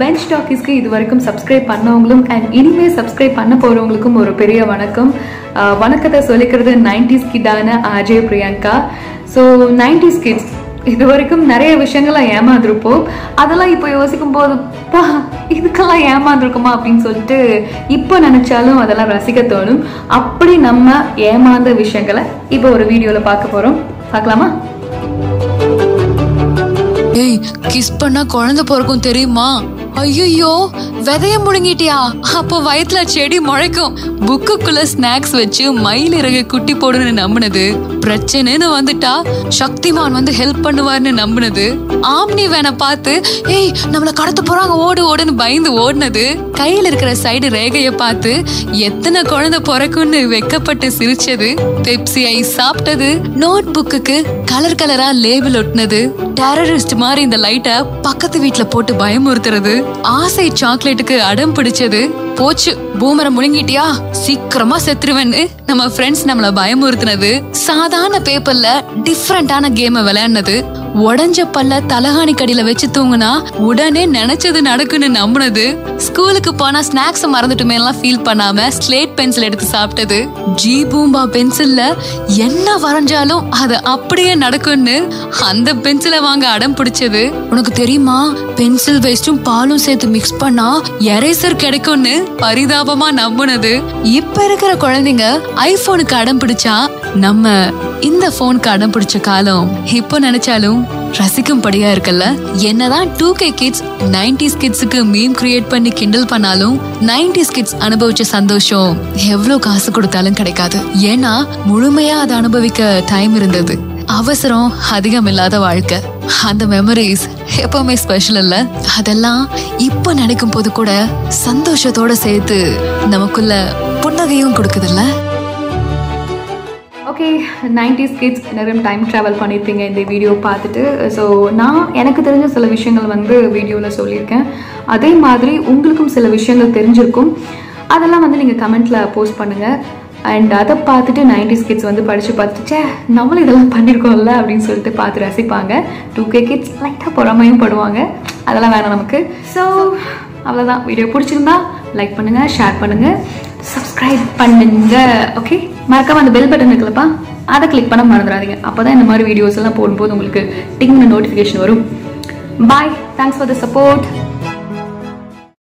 Bench டாக்கிஸ்க்கு இது வரைக்கும் சப்ஸ்கிரைப் பண்ணவங்களும் அண்ட் இனிமே சப்ஸ்கிரைப் பண்ண போறவங்களுக்கும் ஒரு பெரிய வணக்கம். வணக்கத்தை சொல்லிக்கிறது nineties கிட்டான Ajay Priyanka. So nineties kids இது வரைக்கும் நிறைய விஷயங்களை ஏமாந்துருப்போம். அதெல்லாம் இப்போ யோசிக்கும் போது பா இதுக்கெல்லாம் ஏமாந்துருக்குமா? அப்படின்னு சொல்லிட்டு இப்போ நினைச்சாலும் அதெல்லாம் ரசிக்க தோணும். அப்படி நம்ம ஏமாந்த விஷயங்களை இப்போ ஒரு வீடியோவில் பார்க்க போகிறோம் பார்க்கலாமா? ஏய் கிஸ் பண்ணா குழந்தை பிறக்கும் தெரியுமா? ஐயோ விதைய முழுங்கிட்டியா? அப்போ வயத்துல செடி முளைக்கும். புக்குக்குள்ள ஸ்நாக்ஸ் வச்சு மயில் இறகு குட்டி போடுன்னு நம்பினது. பிரச்சனைன்னு வந்துட்டா சக்திமான் வந்து ஹெல்ப் பண்ணுவார்னு நம்பினது. ஆம்னி வேனை பார்த்து ஏய் நம்மளை கடத்த போறாங்க ஓடு ஓடுன்னு பயந்து ஓடுனது. கையில் இருக்கிற சைடு ரேகையை பார்த்து எத்தனை குழந்தை பிறக்கும்னு வெக்கப்பட்டு சிரிச்சது. பெப்சி ஐஸ் சாப்பிட்டது. நோட் புக்குக்கு கலர் கலரா லேபிள் ஒட்டினது. டெரரிஸ்ட் மாதிரி இந்த லைட்டை பக்கத்து வீட்டில் போட்டு பயமுறுத்துறது. ஆசை சாக்லேட்டுக்கு அடம் பிடிச்சது போச்சு. பூமரை முழுங்கிட்டியா? சீக்கிரமா செத்துருவேன்னு நம்ம ஃப்ரெண்ட்ஸ் நம்மள பயமுறுத்துனது. சாதாரண பேப்பர்ல டிஃப்ரெண்டான கேமை விளையாடினது. உடஞ்ச பல்ல தலகாணி கடியில வச்சு தூங்குனா உடனே நினைச்சது நடக்குன்னு நம்புனது. ஸ்கூலுக்கு போனா ஸ்நாக்ஸ் மறந்துட்டுமே எல்லாம் ஃபீல் பண்ணாம ஸ்லேட் பென்சில் எடுத்து சாப்பிட்டது. ஜி பூம்பா பென்சில்ல என்ன வரைஞ்சாலும் அது அப்படியே நடக்கும்னு அந்த பென்சிலை வாங்க அடம் பிடிச்சது. உனக்கு தெரியுமா? பென்சில் வேஸ்டும் பாலும் சேர்த்து மிக்ஸ் பண்ணா எரேசர் கிடைக்கும்னு பரிதாபமா நம்புனது. இப்ப இருக்கிற குழந்தைங்க ஐபோனுக்கு அடம் பிடிச்சா நம்ம இந்த போனுக்கு அடம் பிடிச்ச காலம் இப்போ நினைச்சாலும் ரசிக்கும்படியா இருக்குல்ல? என்னதான் டூ கே கிட்ஸ் நைன்டிஸ் கிட்ஸுக்கு மீம் கிரியேட் பண்ணி கிண்டல் பண்ணாலும் நைன்டிஸ் கிட்ஸ் அனுபவிச்ச சந்தோஷம் எவ்வளவு காசு கொடுத்தாலும் கிடைக்காது. ஏன்னா முழுமையா அதை அனுபவிக்க டைம் இருந்தது. அவசரம் அதிகம் இல்லாத வாழ்க்கை. அந்த மெமரிஸ் எப்பவுமே ஸ்பெஷல் இல்ல. அதெல்லாம் இப்போ நினைக்கும் போது கூட சந்தோஷத்தோட சேர்த்து நமக்குள்ள புன்னகையும் கொடுக்குதுல்ல? ஓகே நைன்டிஸ் கிட்ஸ் நிறைய டைம் ட்ராவல் பண்ணியிருப்பீங்க இந்த வீடியோ பார்த்துட்டு. ஸோ நான் எனக்கு தெரிஞ்ச சில விஷயங்கள் வந்து வீடியோவில் சொல்லியிருக்கேன். அதே மாதிரி உங்களுக்கும் சில விஷயங்கள் தெரிஞ்சிருக்கும். அதெல்லாம் வந்து நீங்கள் கமெண்ட்டில் போஸ்ட் பண்ணுங்கள் அண்ட் அதை பார்த்துட்டு நைன்டிஸ் கிட்ஸ் வந்து படித்து பார்த்துட்டு நம்மளும் இதெல்லாம் பண்ணியிருக்கோம்ல அப்படின்னு சொல்லிட்டு பார்த்து ரசிப்பாங்க. டூ கே கிட்ஸ் லைட்டாக பொறாமையும் படுவாங்க. அதெல்லாம் வேணாம் நமக்கு. ஸோ அவ்வளோதான் வீடியோ பிடிச்சிருந்தா லைக் பண்ணுங்கள் ஷேர் பண்ணுங்கள் சப்ஸ்கிரைப் பண்ணுங்க ஓகே மறக்காம அந்த பெல் பட்டன் இருக்குல்லப்பா. அதை கிளிக் பண்ண மறந்துடாதீங்க. அப்போ தான் இந்த மாதிரி வீடியோஸ் எல்லாம் போடும்போது உங்களுக்கு டிங்னு நோட்டிஃபிகேஷன் வரும். Bye thanks for the support